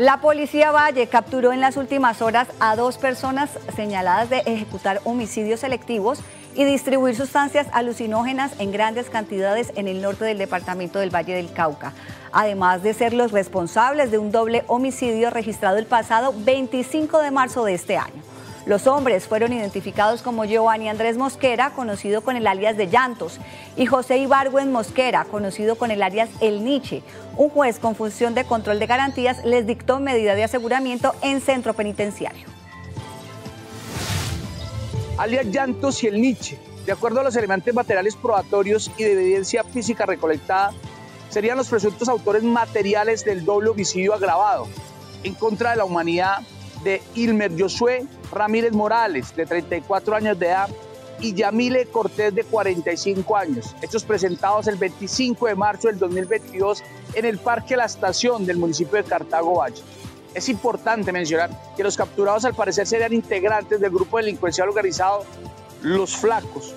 La policía Valle capturó en las últimas horas a dos personas señaladas de ejecutar homicidios selectivos y distribuir sustancias alucinógenas en grandes cantidades en el norte del departamento del Valle del Cauca, además de ser los responsables de un doble homicidio registrado el pasado 25 de marzo de este año. Los hombres fueron identificados como Giovanni Andrés Mosquera, conocido con el alias de Llantos, y José Ibargüen Mosquera, conocido con el alias El Niche. Un juez con función de control de garantías les dictó medida de aseguramiento en centro penitenciario. Alias Llantos y El Niche, de acuerdo a los elementos materiales probatorios y de evidencia física recolectada, serían los presuntos autores materiales del doble homicidio agravado en contra de la humanidad de Ilmer Josué Ramírez Morales, de 34 años de edad, y Yamile Cortés, de 45 años. Estos presentados el 25 de marzo del 2022 en el Parque La Estación del municipio de Cartago Valle. Es importante mencionar que los capturados al parecer serían integrantes del grupo delincuencial organizado Los Flacos.